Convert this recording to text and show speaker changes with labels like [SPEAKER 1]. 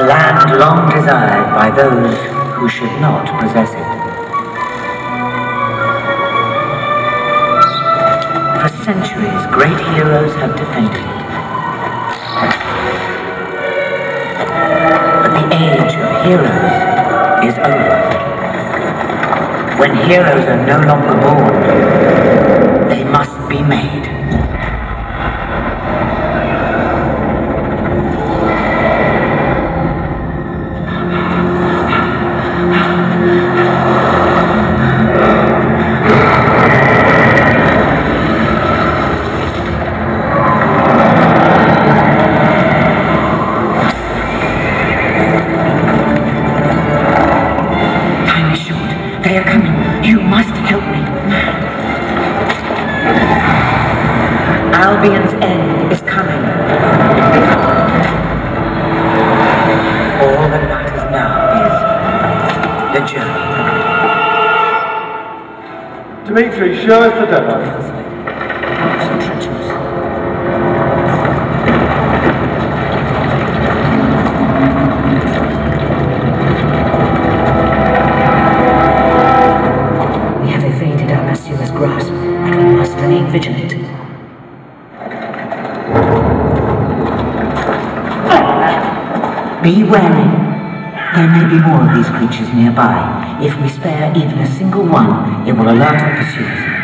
[SPEAKER 1] A land long desired by those who should not possess it. For centuries, great heroes have defended it. But the age of heroes is over. When heroes are no longer born, Albion's end is coming. All that matters now is the journey.
[SPEAKER 2] Dimitri, show us the demo.
[SPEAKER 1] So treacherous.
[SPEAKER 3] We have evaded our pursuer's grasp, but we must remain vigilant.
[SPEAKER 1] Be wary. There may be more of these creatures nearby. If we spare even a single one, it will alert our pursuers.